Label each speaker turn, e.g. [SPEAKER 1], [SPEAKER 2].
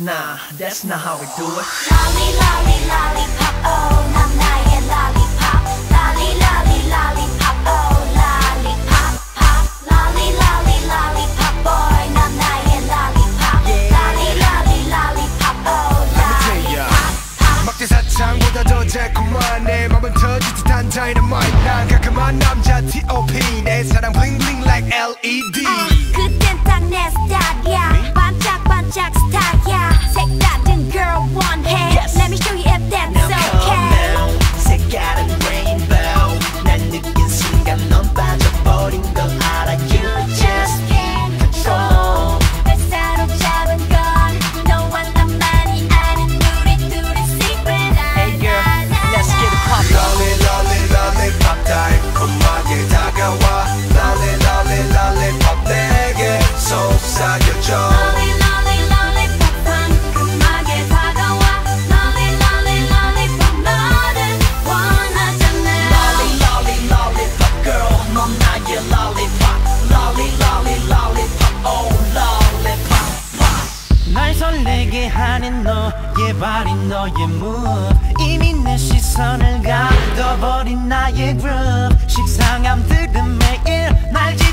[SPEAKER 1] Nah, that's not how we do it.
[SPEAKER 2] Lolly, lolly, lollipop, oh, nah, nah, yeah, lollipop. Lolly, lolly, lollipop, oh, lollipop, pop. Lolly, lolly, lollipop, boy, nah, nah, yeah, lollipop. Lolly, lolly, lollipop, oh, lollipop, pop.
[SPEAKER 3] 막대 사탕보다 더 달콤한 내 맘은 터질 듯한 다이너마이트 난 가끔한 남자 T.O.P 내 사랑 bling bling like LED
[SPEAKER 2] 날
[SPEAKER 4] 설레게 하는 너의 발이 너의 move 이미 내 시선을 가둬버린 나의 groove 식상함들은 매일 날지.